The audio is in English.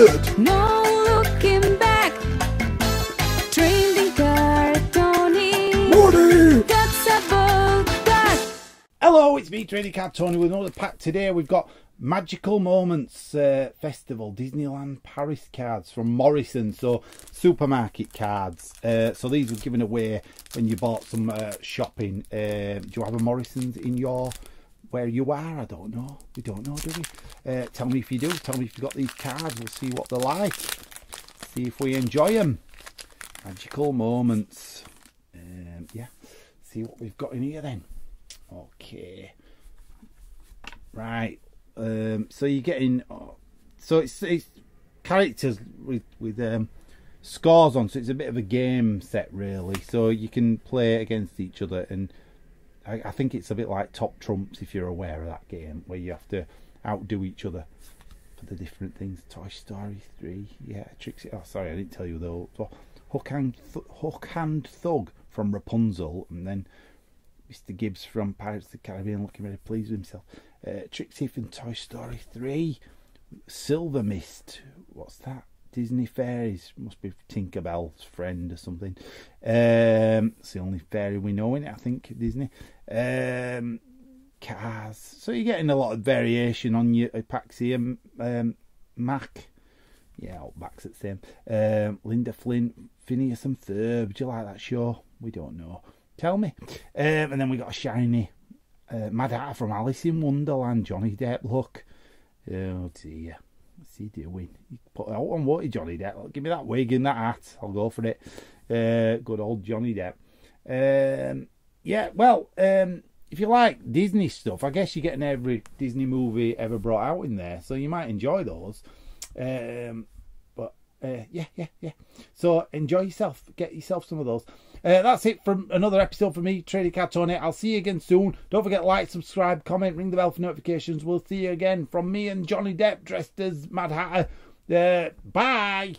no looking back. Trading card Tony. That's about that. Hello, it's me, Trading Card Tony, with another pack today. We've got Magical Moments uh, Festival Disneyland Paris cards from Morrison, so supermarket cards. Uh, so these were given away when you bought some uh, shopping. Uh, do you have a Morrison's in your where you are? I don't know. We don't know, do we? Uh, tell me if you do. Tell me if you've got these cards. We'll see what they're like. See if we enjoy them. Magical Moments. Um, yeah. See what we've got in here then. Okay. Right. Um, so you're getting. oh, so it's, it's characters with with um, scores on. So it's a bit of a game set, really. So you can play against each other, and I, I think it's a bit like Top Trumps if you're aware of that game, where you have to outdo each other for the different things. Toy Story Three, yeah. Trixie. Oh, sorry, I didn't tell you though. Hook and Th- Hook and Thug from Rapunzel, and then Mr. Gibbs from Pirates of the Caribbean looking very pleased with himself. Uh, Trixie from Toy Story 3. Silver Mist. What's that? Disney Fairies. Must be Tinkerbell's friend or something. Um, it's the only fairy we know in it, I think, Disney. Um, cars. So you're getting a lot of variation on your Apaxia um, Mack. Yeah, all backs at the same. Um, Linda Flynn, Phineas and Ferb. Do you like that show? We don't know. Tell me. Um, and then we got a shiny uh, Mad Hatter from Alice in Wonderland. Johnny Depp, look. Oh dear. What's he doing? He put out on what, Johnny Depp? Give me that wig and that hat. I'll go for it. Uh, good old Johnny Depp. Um, yeah, well, um, if you like Disney stuff, I guess you're getting every Disney movie ever brought out in there, so you might enjoy those. Um, uh, yeah, yeah, yeah. So enjoy yourself. Get yourself some of those. Uh, that's it from another episode for me, Trading Card Tony. I'll see you again soon. Don't forget like, subscribe, comment, ring the bell for notifications. We'll see you again from me and Johnny Depp dressed as Mad Hatter. Uh, bye.